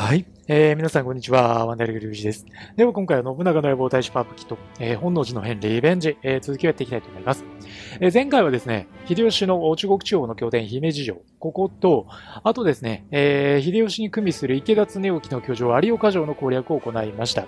はい。えー、皆さん、こんにちは。ワンダルグルージです。では、今回は信長の野望大使パープキと、えー、本能寺の変リベンジ、えー、続きをやっていきたいと思います。えー、前回はですね、秀吉の中国地方の拠点、姫路城、ここと、あとですね、えー、秀吉に組みする池田恒興の居城、有岡城の攻略を行いました。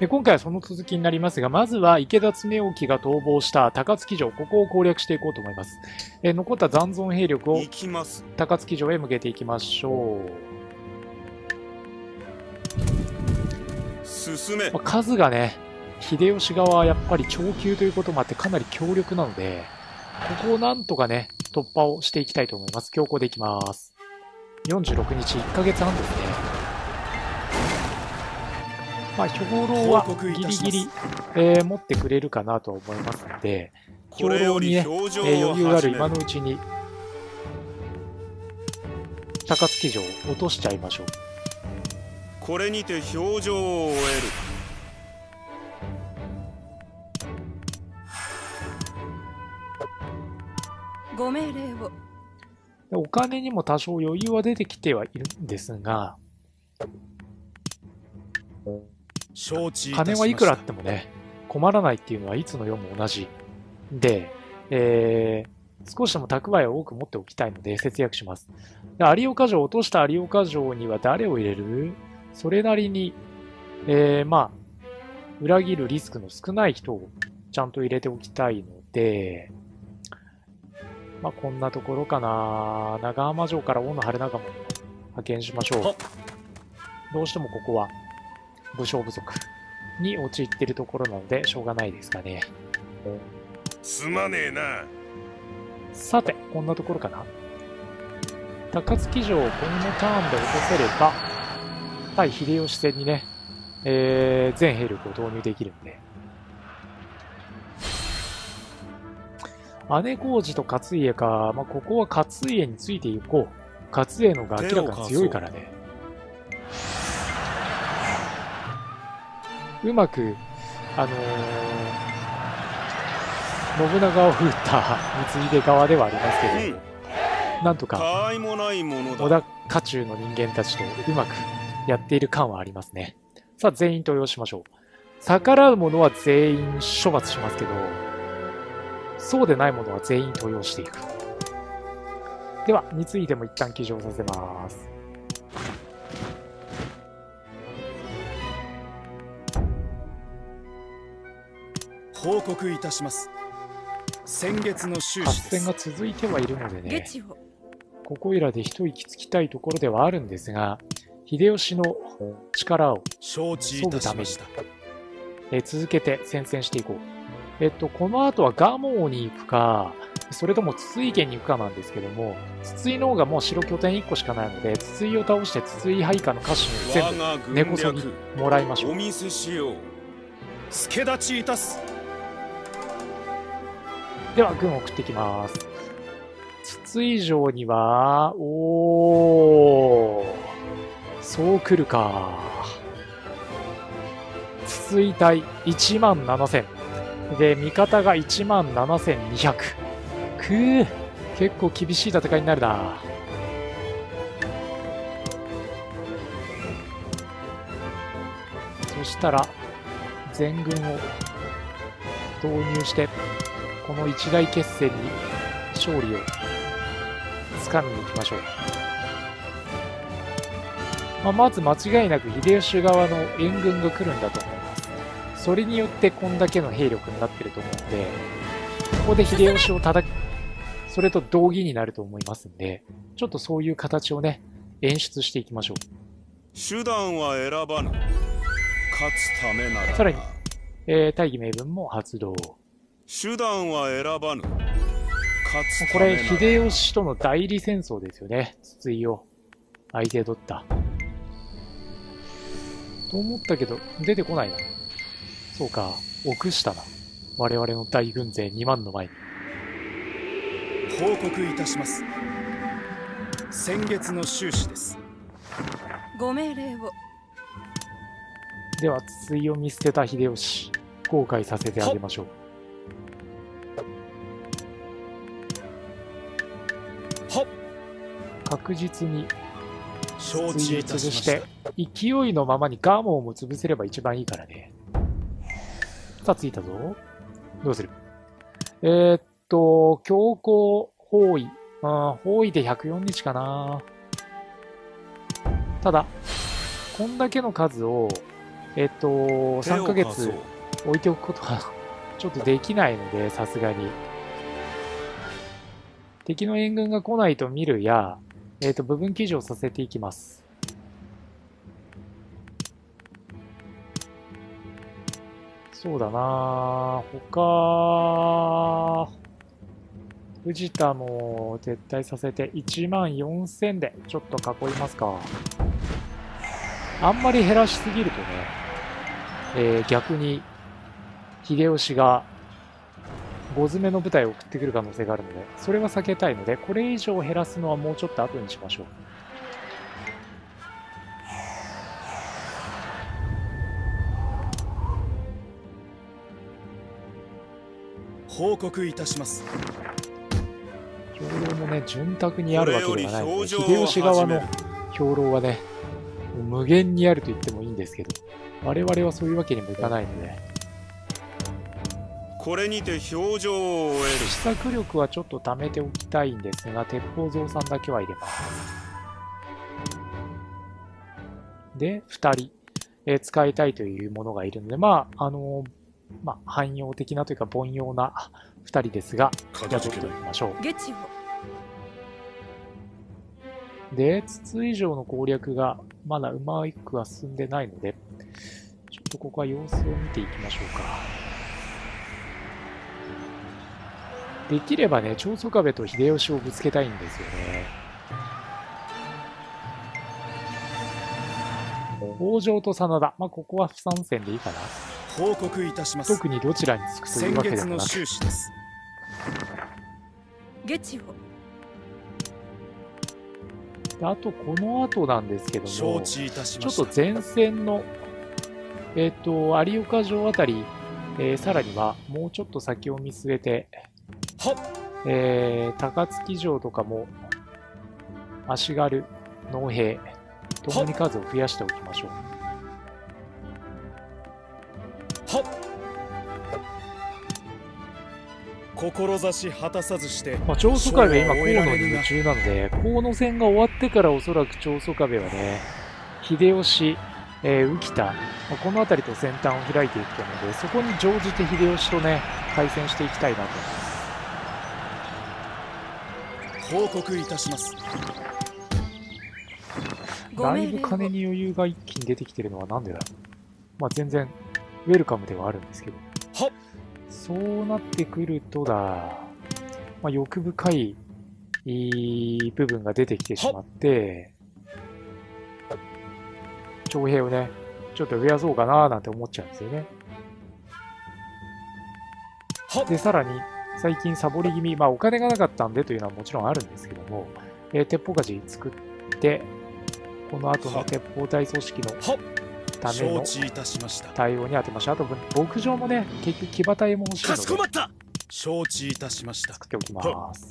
で今回はその続きになりますが、まずは池田恒興が逃亡した高槻城、ここを攻略していこうと思います。えー、残った残存兵力を高槻城へ向けていきましょう。進め、まあ、数がね、秀吉側はやっぱり長級ということもあってかなり強力なので、ここをなんとかね、突破をしていきたいと思います。強行でいきます。46日、1ヶ月半ですね。まあ、兵糧はギリギリ、えー、持ってくれるかなと思いますので、兵糧にね、えー、余裕ある今のうちに、高槻城を落としちゃいましょう。これにて表情を終える。ご命令を。お金にも多少余裕は出てきてはいるんですが。金はいくらあってもね困らないっていうのはいつの世も同じで、えー、少しでも蓄えを多く持っておきたいので節約します。有岡城、落とした有岡城には誰を入れる？それなりに、えー、まあ、裏切るリスクの少ない人をちゃんと入れておきたいので、まあ、こんなところかな。長浜城から大野晴長も派遣しましょう。どうしてもここは武将不足に陥っているところなので、しょうがないですかね。すまねえな。さて、こんなところかな。高槻城をこのターンで落とせれば、対秀吉戦にね、えー、全兵力を投入できるんで。姉小路と勝家か、まあ、ここは勝家についていこう。勝家のが明らかに強いからね。うまく、あのー、信長を撃った三井出側ではありますけど、うん、なんとか、織田家中の人間たちとうまくやっている感はありますね。さあ、全員登用しましょう。逆らう者は全員処罰しますけど、そうでない者は全員登用していく。では、についても一旦起乗させます。報告いたします。先月の収支合戦が続いてはいるのでね、ここいらで一息つきたいところではあるんですが、秀吉の力を承知ぐために、えー、続けて戦線していこう。えっと、この後は蒲生に行くか、それとも筒井家に行くかなんですけども、筒井の方がもう城拠点1個しかないので、筒井を倒して筒井配下の家臣を全部根こそぎもらいましょう。お見せしよう。助立ちいたす。では、軍を送ってきます。筒井城には、おー。そう来るか。筒井隊1万7000。で、味方が1万7200。く、結構厳しい戦いになるな。そしたら、全軍を導入して、この一大決戦に勝利をつかみに行きましょう。まあ、まず間違いなく秀吉側の援軍が来るんだと思います。それによってこんだけの兵力になってると思うんで、ここで秀吉を叩く、それと同義になると思いますんで、ちょっとそういう形をね、演出していきましょう。手段は選ばぬ。勝つためなら。さらに、えー、大義名分も発動。手段は選ばぬ。これ、秀吉との代理戦争ですよね。筒井を相手取った。と思ったけど、出てこないな。そうか、臆したな。我々の大軍勢2万の前に。報告いたします。先月の収支です。ご命令を。では、筒井を見捨てた秀吉、後悔させてあげましょう。確実に承知いたしまし潰した勢いのままにガモンも潰せれば一番いいからね。さあ、着いたぞ。どうする？えー、っと、強行包囲。うん、包囲で104日かな。ただ、こんだけの数を、えー、っと、3ヶ月置いておくことはちょっとできないので、さすがに。敵の援軍が来ないと見るや、えっ、と、部分記事をさせていきます。そうだな他、藤田も撤退させて1万4000でちょっと囲いますか。あんまり減らしすぎるとね、えー逆に秀吉が5詰めの部隊を送ってくる可能性があるので、それは避けたいので、これ以上減らすのはもうちょっと後にしましょう。報告いたします兵糧もね、潤沢にあるわけではないので、秀吉側の兵糧はね、無限にあると言ってもいいんですけど、我々はそういうわけにもいかないので、これにて表情を終える試作力はちょっと貯めておきたいんですが、鉄砲増産だけは入れます。で、2人、えー使いたいというものがいるので、まあ、あのーまあ、汎用的なというか凡庸な2人ですが、片雇ってお付けないきましょう。で、筒以上の攻略がまだうまくは進んでないので、ちょっとここは様子を見ていきましょうか。できればね、長宗我部と秀吉をぶつけたいんですよね。北条と真田。まあ、ここは不参戦でいいかな。報告いたします特にどちらにつくとい先うわけで月のもなく。収支ですゲチをであと、この後なんですけど承も、知いたしちょましたっと前線の、えっ、と、有岡城あたり、えーさらにはもうちょっと先を見据えて、えー高槻城とかも、足軽、農兵、ともに数を増やしておきましょう。志果たさずしてまあ、長宗我部今、河野に夢中なので、河野戦が終わってからおそらく長宗我部はね、秀吉、えー浮田、まあこの辺りと先端を開いていくと思うので、そこに乗じて秀吉とね、対戦していきたいなと思います。報告いたしますだいぶ金に余裕が一気に出てきてるのはなんでだろう。まあ全然、ウェルカムではあるんですけど。そうなってくるとだ、まあ、欲深いいい部分が出てきてしまって、徴兵をね、ちょっと増やそうかななんて思っちゃうんですよね。で、さらに、最近サボり気味、まあお金がなかったんでというのはもちろんあるんですけども、えー鉄砲鍛冶作って、この後の鉄砲隊組織のための対応に当てました。あと、牧場もね、結局騎馬隊も欲しいかのでしこまった承知いたしました作っておきます。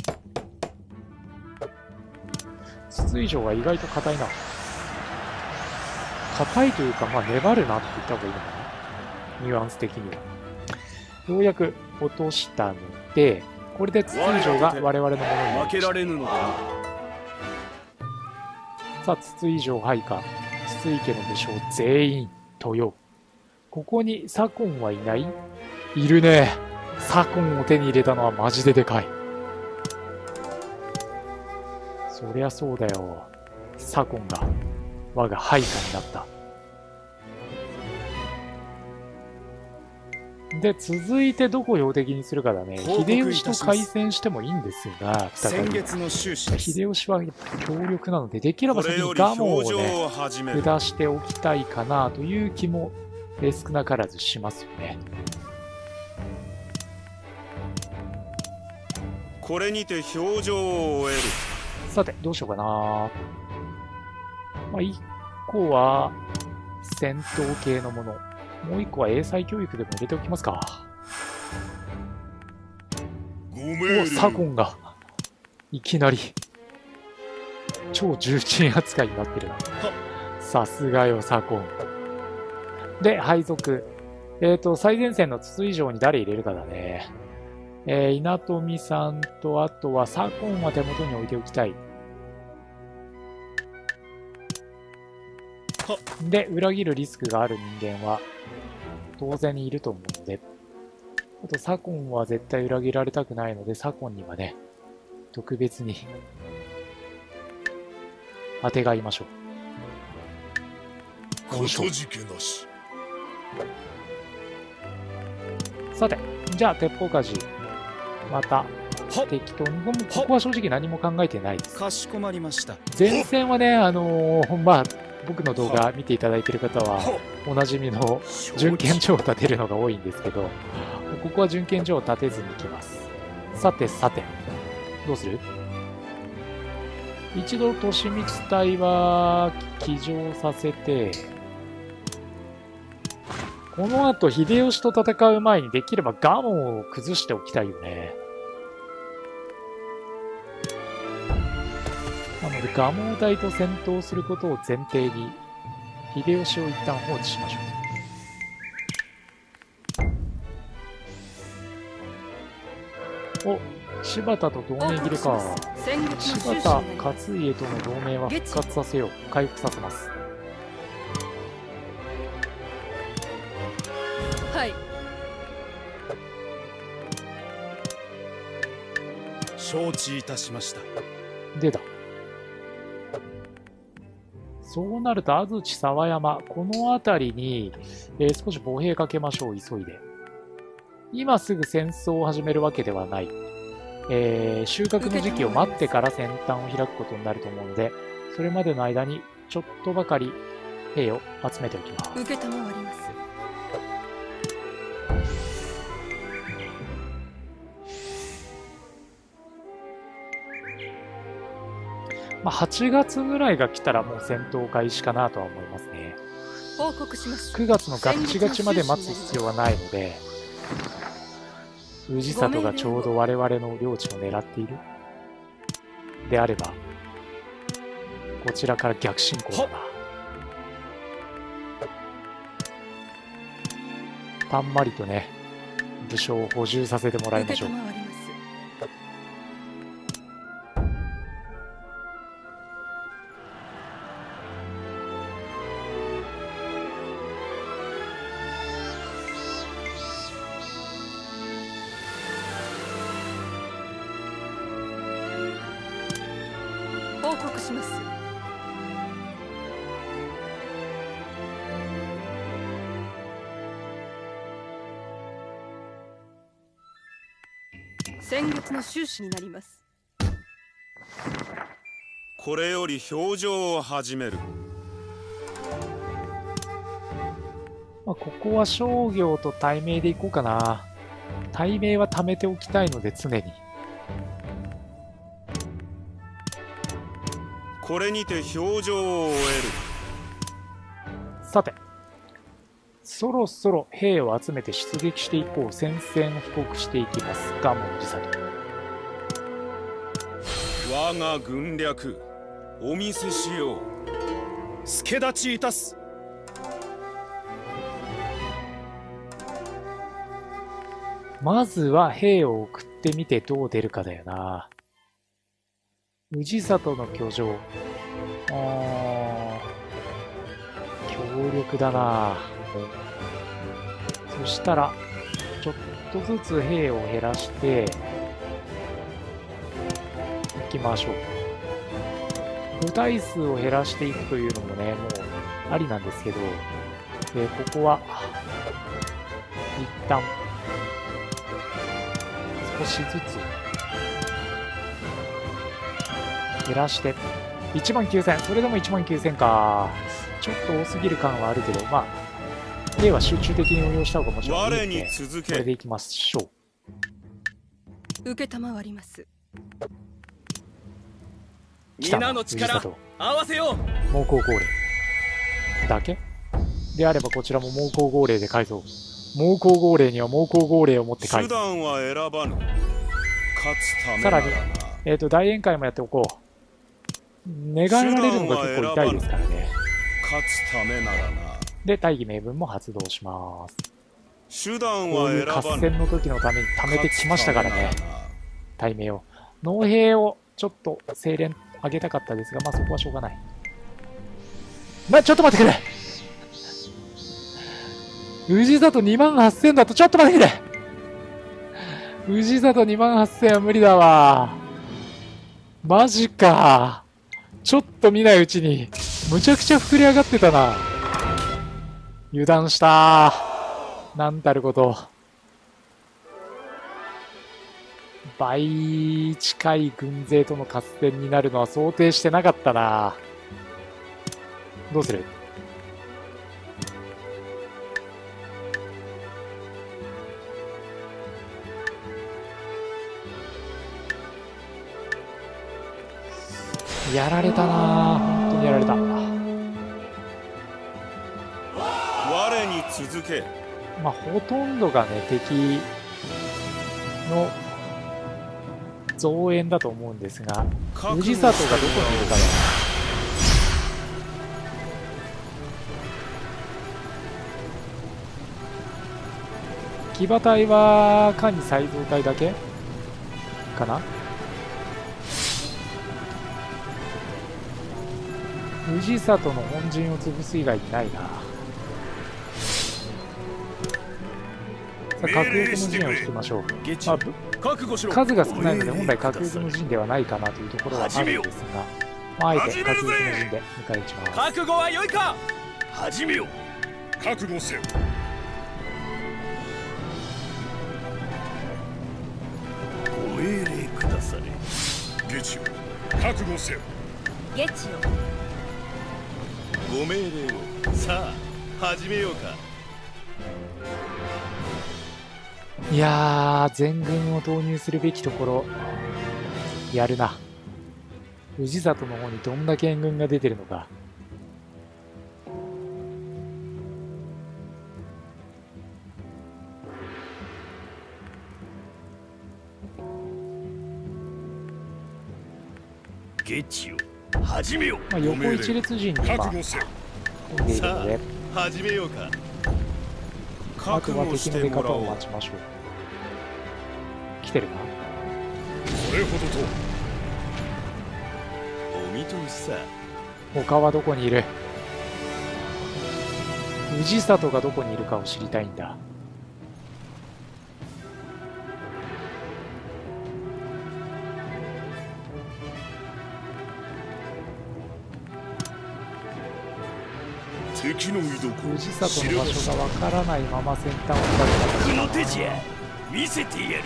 筒以上が意外と硬いな。硬いというか、まあ粘るなって言った方がいいのかな。ニュアンス的には。ようやく落としたので、これで筒以上が我々のものになりま負したさあ、筒井城配下、筒井家の武将全員、豊。ここに左近はいないいるね。左近を手に入れたのはマジででかい。そりゃそうだよ。左近が我が配下になった。で、続いてどこを標的にするかだね。秀吉と対戦してもいいんですが、再び。先月の収支です秀吉は強力なので、できれば先にガモンを表ね、下しておきたいかなという気も、えー少なからずしますよね。これにて表情を終えるさて、どうしようかな。まあ、一個は戦闘系のもの。もう一個は英才教育でも入れておきますか。お、サゴンが、いきなり。超重鎮扱いになってるな。さすがよ、左近。で、配属。えっ、と、最前線の筒以上に誰入れるかだね。えー、稲富さんと、あとは左近は手元に置いておきたい。で、裏切るリスクがある人間は、当然にいると思うので、あと、左近は絶対裏切られたくないので、左近にはね、特別に、当てがいましょう。こそじけなしさて、じゃあ、鉄砲鍛冶、また、適当に。こここは正直何も考えてないです。かしこまりました前線はね、あのーまあ、僕の動画見ていただいている方は、おなじみの準検所を立てるのが多いんですけど、ここは準検所を立てずに行きます。さてさて、どうする？一度、利光隊は騎乗させて、この後、秀吉と戦う前にできればガモンを崩しておきたいよね。なので、ガモン隊と戦闘することを前提に、秀吉を一旦放置しましょう。お、柴田と同盟切れか。柴終田勝家との同盟は復活させよう。回復させます。はい承知いたしました出た。そうなると、安土沢山、この辺りに、えー少し歩兵かけましょう、急いで。今すぐ戦争を始めるわけではない。えー収穫の時期を待ってから先端を開くことになると思うので、それまでの間にちょっとばかり兵を集めておきます。まあ、8月ぐらいが来たらもう戦闘開始かなとは思いますね。報告します9月のガッチガチまで待つ必要はないので、氏里がちょうど我々の領地を狙っているであれば、こちらから逆進行だな。たんまりとね、武将を補充させてもらいましょう報告します先月の収支になりますこれより表情を始めるまあ、ここは商業と対名でいこうかな。対名は貯めておきたいので常に。これにて表情を終えるさて、そろそろ兵を集めて出撃していこう。戦線を布告していきます。ガモン自里。我が軍略お見せしよう助立ちいたすまずは兵を送ってみてどう出るかだよな。氏里の居城。あー強力だな。そしたら、ちょっとずつ兵を減らして、いきましょう。部隊数を減らしていくというのもね、もうありなんですけど、えここは、一旦、少しずつ減らして。1万9000それでも1万9000か。ちょっと多すぎる感はあるけど。まあ A は集中的に運用した方がもちろんいい我のでに続け。これでいきましょう。受けたまわります。皆の力合わせよう。猛攻号令。だけ？であればこちらも猛攻号令で改造猛攻号令には猛攻号令を持って改造手段は選ばぬ。勝つためさらにえっ、と大宴会もやっておこう寝返られるのが結構痛いですからね。勝つためならなで、大義名分も発動します。手段は選ばぬ合戦の時のために貯めてきましたからね。対名を。農兵をちょっと精錬上げたかったですが、まあそこはしょうがない。な、ちょっと待ってくれ氏里2万8000だとちょっと待ってくれ氏里2万8000は無理だわ。マジか。ちょっと見ないうちに、むちゃくちゃ膨れ上がってたな。油断した。なんたること。倍近い軍勢との合戦になるのは想定してなかったな。どうする？やられたな本当にやられた。我に続けまあ、ほとんどがね、敵の増援だと思うんですが、覚氏悟里がどこにいるかだな。騎馬隊は、艦に再造隊だけかな？氏里の本陣を潰す以外にないな。さあ、核翼の陣を引きましょう。まあ、ぶ覚悟しろ。数が少ないので本来核翼の陣ではないかなというところはあるんですが、まあ、あえて核翼の陣で迎え撃ちます。覚悟は良いか。始めよ覚悟せよ。ご命令くだされ。下地を。覚悟せよ。ゲチよご命令をさあ始めようかいやー、全軍を投入するべきところ、やるな。氏里の方にどんだけ援軍が出てるのか。ゲッチを始めよまあ、横一列陣に今、覚悟せよ。組んでいるので、う始めようか。あ覚とは敵の出方を待ちましょう。来てるな。それほどとお見通しさ。他はどこにいる？氏里がどこにいるかを知りたいんだ。敵の居所氏里の場所がわからないまま先端をこの手じゃ見せてやる。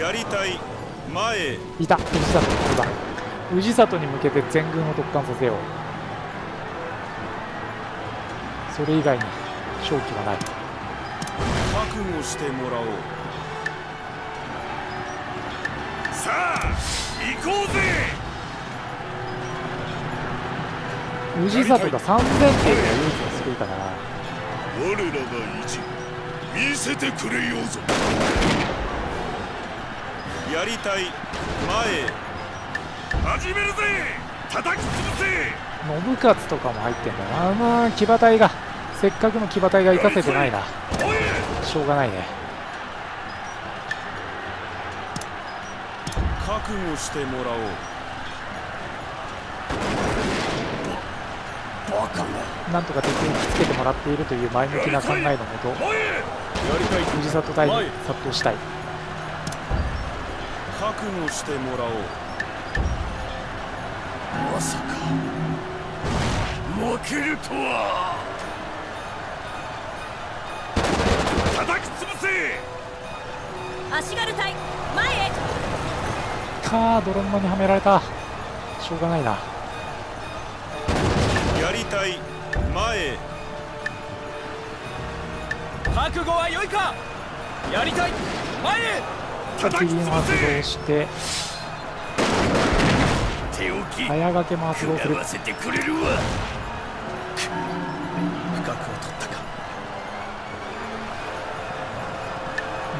やりたい。前へ。いた。氏里の人だ。氏里に向けて全軍を突貫させよう。それ以外に勝機はない。覚悟してもらおう。さあ行こうぜ氏里が3000点が唯一の救いかな我らが意地見せてくれようぞやりたい前始めるぜ叩き潰せ信勝とかも入ってんだなまあ騎馬隊がせっかくの騎馬隊が活かせてないなおいしょうがないね覚悟してもらおうバカななんとか敵に引きつけてもらっているという前向きな考えのもとおいやりたい藤里隊に殺到したい。覚悟してもらおう。まさか。負けるとは。叩き潰せ。足軽隊前へ。かードロンマにはめられた。しょうがないなやりたい前。へ覚悟は良いか？やりたい。前へ！叩き敵も発動して。手置き早掛けも発動する。わせてくれるわ。深くを取ったか。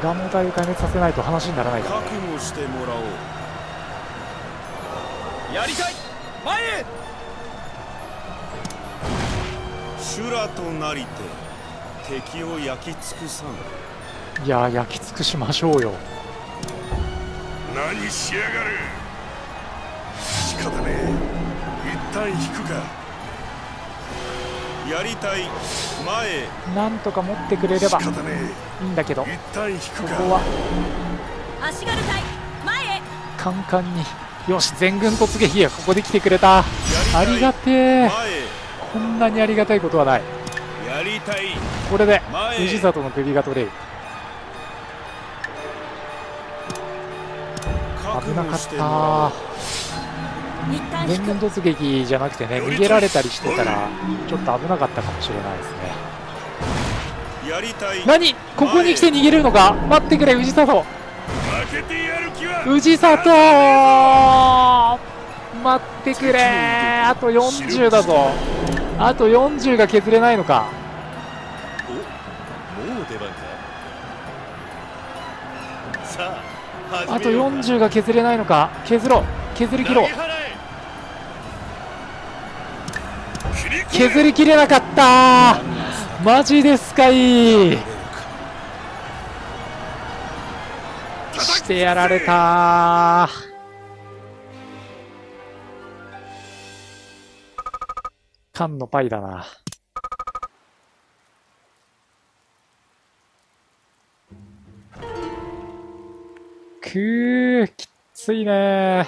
ガモ隊を壊滅させないと話にならない覚悟してもらおう。やりたい。前へ修羅となりて敵を焼き尽くさん。いや焼き尽くしましょうよ。何しやがる。仕方ねえ。一旦引くか。やりたい。前。なんとか持ってくれれば。いいんだけど。え一旦引くか。ここは。足軽隊前へ。カンカンに。よし全軍突撃がここで来てくれた。ありがてえ。前こんなにありがたいことはない。やりたい。これで前藤里の首が取れる。覚危なかった。一旦引く全軍突撃じゃなくてね逃げられたりしてたらちょっと危なかったかもしれないですね。やりたい。何？ここに来て逃げるのか？待ってくれ藤里。負けてやる気は。藤里。待ってくれ。あと40だぞあと40が削れないのか。あと40が削れないのか。削ろう。削り切ろう。削りきれなかった。マジですかい。してやられた缶のパイだな。くーきついね。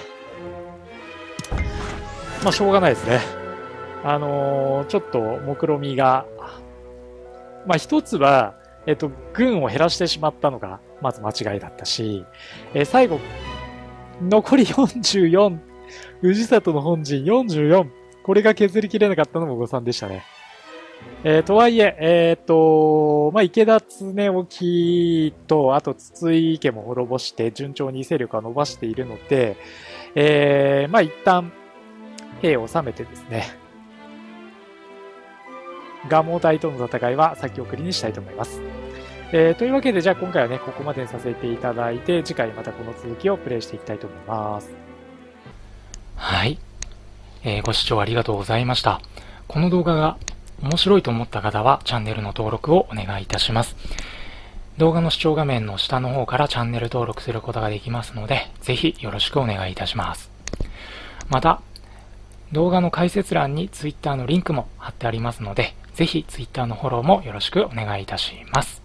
まあしょうがないですね。あのーちょっと目論みが、まあ一つは、えっと、軍を減らしてしまったのが、まず間違いだったし、えー最後、残り44、氏里の本陣44、これが削りきれなかったのも誤算でしたね。えーとはいえ、えっ、と、まあ、池田恒興と、あと筒井家も滅ぼして、順調に勢力を伸ばしているので、えー、まあ、一旦、兵を収めてですね、ガモ隊との戦いは先送りにしたいと思います。えー、というわけで、じゃあ今回はね、ここまでにさせていただいて、次回またこの続きをプレイしていきたいと思います。はい。えーご視聴ありがとうございました。この動画が面白いと思った方はチャンネルの登録をお願いいたします。動画の視聴画面の下の方からチャンネル登録することができますので、ぜひよろしくお願いいたします。また、動画の解説欄に Twitter のリンクも貼ってありますので、ぜひ Twitter のフォローもよろしくお願いいたします。